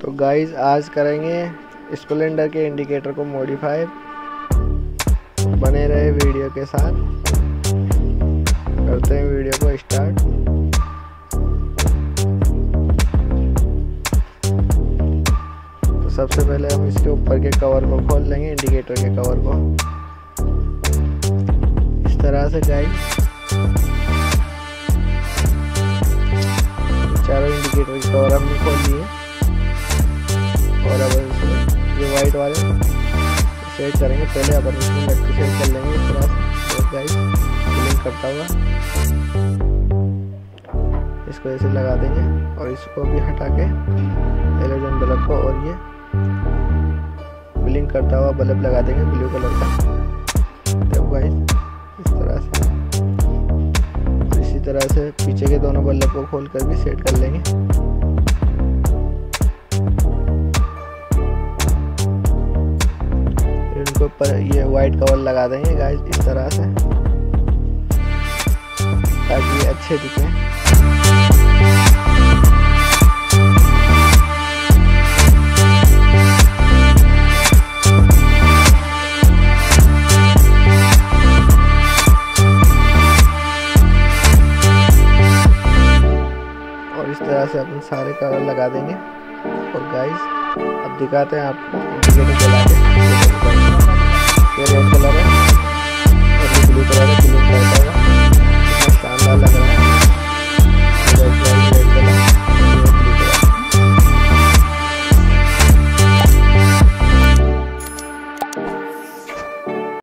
तो गाइस आज करेंगे स्प्लेंडर के इंडिकेटर को मॉडिफाई बने रहे वीडियो के साथ। करते हैं वीडियो को स्टार्ट तो सबसे पहले हम इसके ऊपर के कवर को खोल लेंगे इंडिकेटर के कवर को। इस तरह से गाइस चारों इंडिकेटर के कवर हमने खोल लिए। वाइट वाले। सेट करेंगे पहले अपन सेट कर लेंगे। करता हुआ। इसको ऐसे लगा देंगे और इसको भी हटा के एलोजन बल्ब को और ये ब्लिंक करता हुआ बल्ब लगा देंगे ब्लू कलर का। तो गाइस इस तरह से। इसी तरह से पीछे के दोनों बल्ब को खोल कर भी सेट कर लेंगे। ऊपर ये वाइट कवर लगा देंगे गाइस इस तरह से। ताकि अच्छे दिखे। और इस तरह से अपन सारे कवर लगा देंगे। और गाइस अब दिखाते हैं आपको इंडिकेटर जला